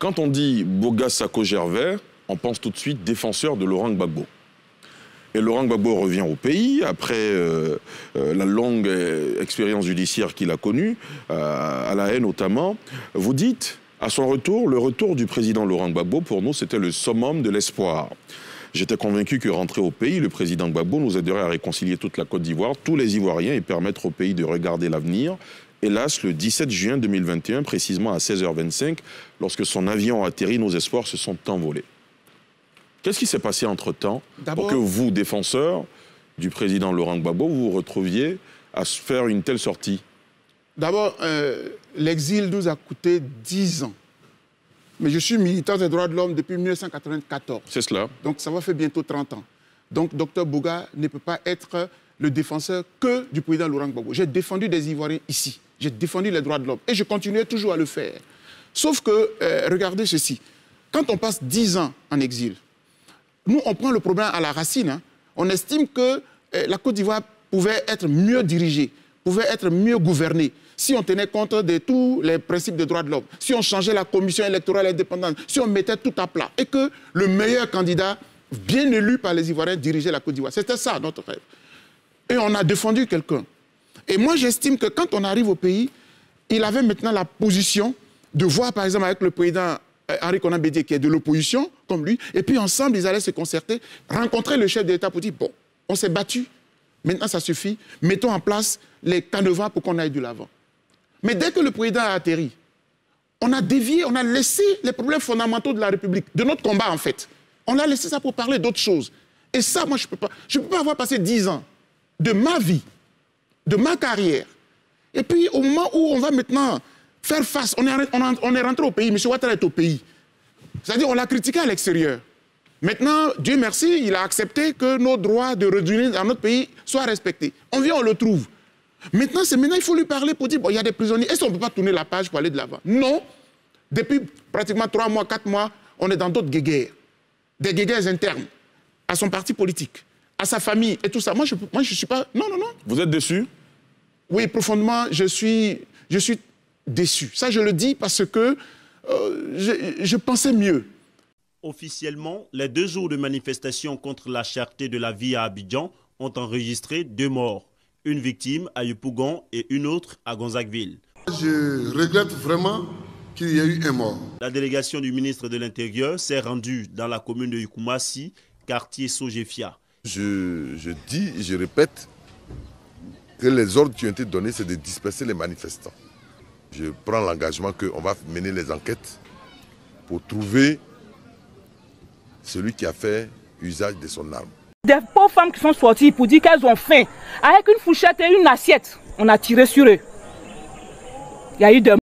Quand on dit Boga Sako Gervais, on pense tout de suite défenseur de Laurent Gbagbo. Et Laurent Gbagbo revient au pays après euh, euh, la longue euh, expérience judiciaire qu'il a connue, à la haine notamment. Vous dites, à son retour, le retour du président Laurent Gbagbo, pour nous, c'était le summum de l'espoir. J'étais convaincu que rentrer au pays, le président Gbagbo nous aiderait à réconcilier toute la Côte d'Ivoire, tous les Ivoiriens et permettre au pays de regarder l'avenir. Hélas, le 17 juin 2021, précisément à 16h25, lorsque son avion a atterri, nos espoirs se sont envolés. Qu'est-ce qui s'est passé entre-temps pour que vous, défenseurs du président Laurent Gbagbo, vous vous retrouviez à faire une telle sortie? D'abord, euh, l'exil nous a coûté 10 ans. Mais je suis militant des droits de l'homme depuis 1994. C'est cela. Donc ça va faire bientôt 30 ans. Donc Dr Bouga ne peut pas être le défenseur que du président Laurent Gbagbo. J'ai défendu des Ivoiriens ici. J'ai défendu les droits de l'homme. Et je continuerai toujours à le faire. Sauf que, euh, regardez ceci. Quand on passe 10 ans en exil, nous, on prend le problème à la racine. Hein. On estime que euh, la Côte d'Ivoire pouvait être mieux dirigée, pouvait être mieux gouvernée si on tenait compte de tous les principes des droits de l'homme, si on changeait la commission électorale indépendante, si on mettait tout à plat, et que le meilleur candidat, bien élu par les Ivoiriens, dirigeait la Côte d'Ivoire. C'était ça notre rêve. Et on a défendu quelqu'un. Et moi, j'estime que quand on arrive au pays, il avait maintenant la position de voir, par exemple, avec le président euh, Henri Conan Bédier, qui est de l'opposition, comme lui, et puis ensemble, ils allaient se concerter, rencontrer le chef de l'État pour dire, bon, on s'est battu, maintenant ça suffit, mettons en place les canevas pour qu'on aille de l'avant. Mais dès que le président a atterri, on a dévié, on a laissé les problèmes fondamentaux de la République, de notre combat en fait. On a laissé ça pour parler d'autres choses. Et ça, moi, je ne peux pas. Je peux pas avoir passé dix ans de ma vie, de ma carrière. Et puis, au moment où on va maintenant faire face, on est, on, est rentré au pays, M. Ouattara est au pays. C'est-à-dire, on l'a critiqué à l'extérieur. Maintenant, Dieu merci, il a accepté que nos droits de retourner dans notre pays soient respectés. On vient, on le trouve. Maintenant, c'est maintenant il faut lui parler pour dire, bon, il y a des prisonniers. Est-ce qu'on ne peut pas tourner la page pour aller de l'avant? Non. Depuis pratiquement trois mois, quatre mois, on est dans d'autres guéguerres. Des guéguerres internes à son parti politique, à sa famille et tout ça. Moi, je ne moi, je suis pas... Non, non, non. Vous êtes déçu? Oui, profondément, je suis, je suis déçu. Ça, je le dis parce que euh, je, je pensais mieux. Officiellement, les deux jours de manifestation contre la cherté de la vie à Abidjan ont enregistré deux morts une victime à Yopougon et une autre à Gonzagueville. Je regrette vraiment qu'il y ait eu un mort. La délégation du ministre de l'Intérieur s'est rendue dans la commune de Yukumasi, quartier Sogefia. Je, je dis, je répète, que les ordres qui ont été donnés, c'est de disperser les manifestants. Je prends l'engagement qu'on va mener les enquêtes pour trouver celui qui a fait usage de son arme. Des pauvres femmes qui sont sorties pour dire qu'elles ont faim, avec une fourchette et une assiette, on a tiré sur eux. Il y a eu des